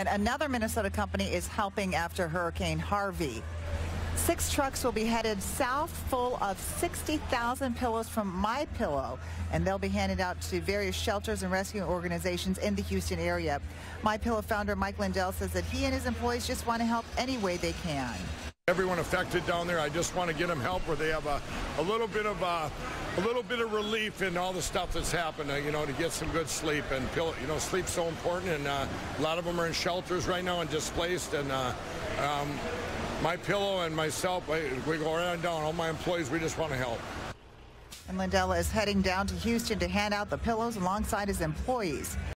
And another Minnesota company is helping after Hurricane Harvey. Six trucks will be headed south full of 60,000 pillows from My Pillow, and they'll be handed out to various shelters and rescue organizations in the Houston area. My Pillow founder Mike Lindell says that he and his employees just want to help any way they can. Everyone affected down there, I just want to get them help where they have a, a little bit of uh, a little bit of relief in all the stuff that's happened. Uh, you know, to get some good sleep and pill, you know, sleep's so important, and uh, a lot of them are in shelters right now and displaced, and uh, um, my pillow and myself, we go around down. All my employees, we just want to help. And Lindella is heading down to Houston to hand out the pillows alongside his employees.